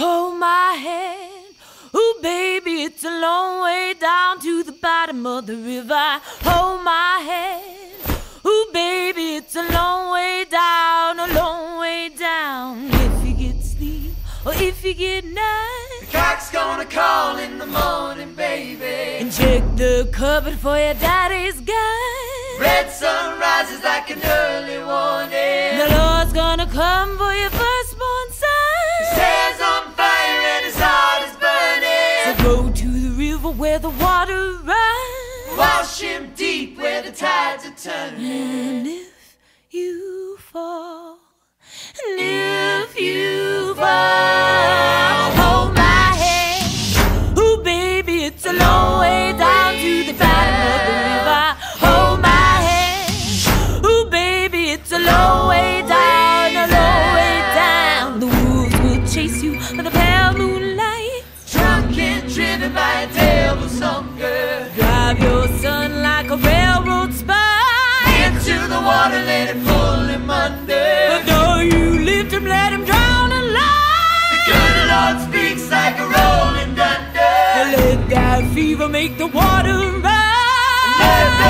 my hand. Oh, baby, it's a long way down to the bottom of the river. Hold my hand. Oh, baby, it's a long way down, a long way down. If you get sleep or if you get night. The cock's gonna call in the morning, baby. And check the cupboard for your daddy's gun. Red sun rises like an early warning. The Lord's gonna come go to the river where the water runs. Wash him deep where the tides are turning. And driven by a devil's hunger. Drive your son like a railroad spike. Into the water, let it pull him under. But though you lift him, let him drown alive. The good Lord speaks like a rolling thunder. Let that fever make the water rise.